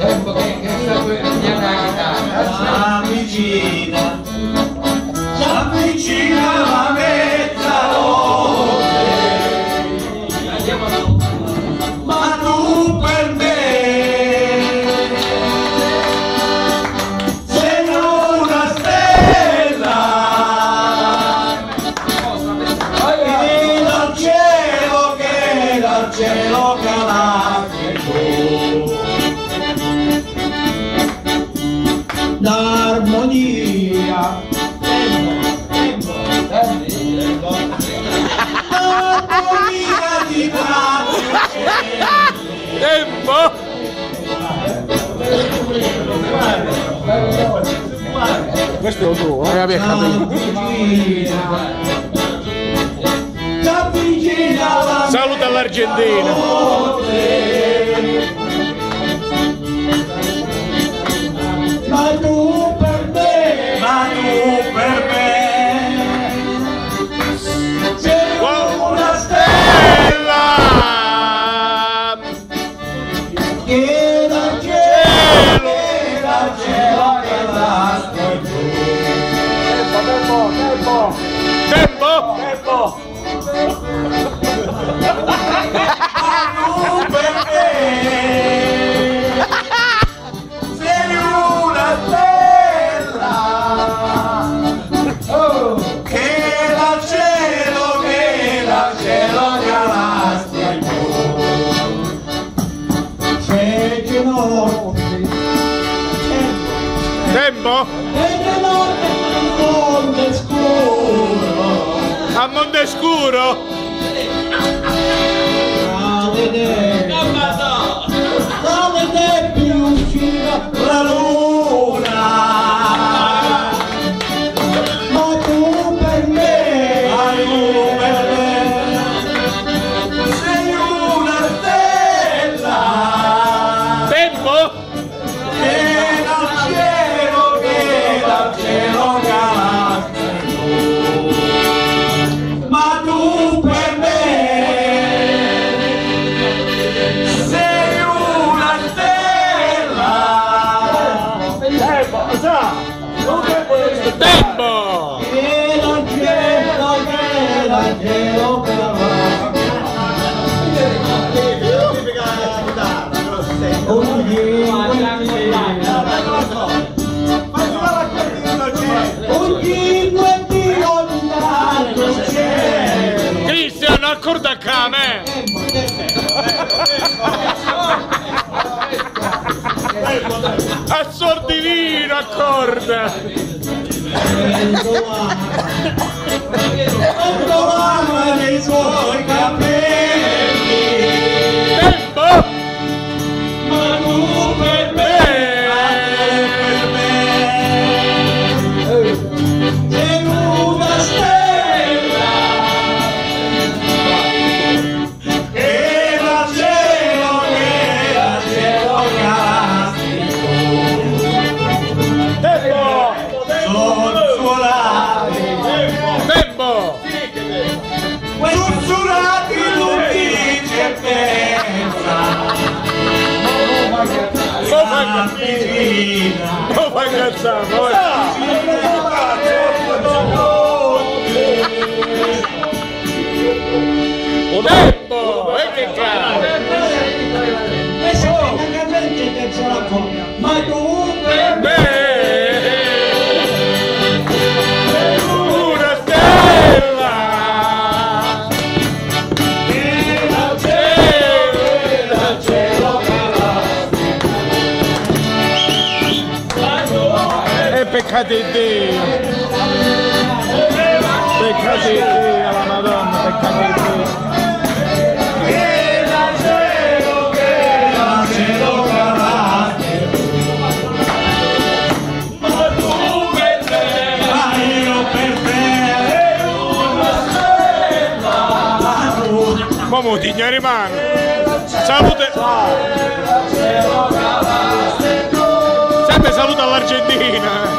tempo che, che sta quella la vicina si avvicina la mezzanotte ma tu per me. Sei una stella. Che dal cielo che dal cielo che Questo è lo tuo, eh? Vabbè, Saluta all'Argentina! Ma tu per me, ma tu per me, sei una stella. Che dal cielo, che dal cielo c'è che notte Tempo! c'è che notte mondo scuro A Montescuro! a vedere Tempo! che dal cielo che dal cielo Ogni due di lontano c'è Cristiano, accorda a me! A sordivino! Quando ama nei suoi capelli l'unice e pensa Lo fa La peccati di Dio! Peccati di Dio, la Madonna, peccati di Dio! Come ti rimane? Salute! Sempre saluta all'Argentina!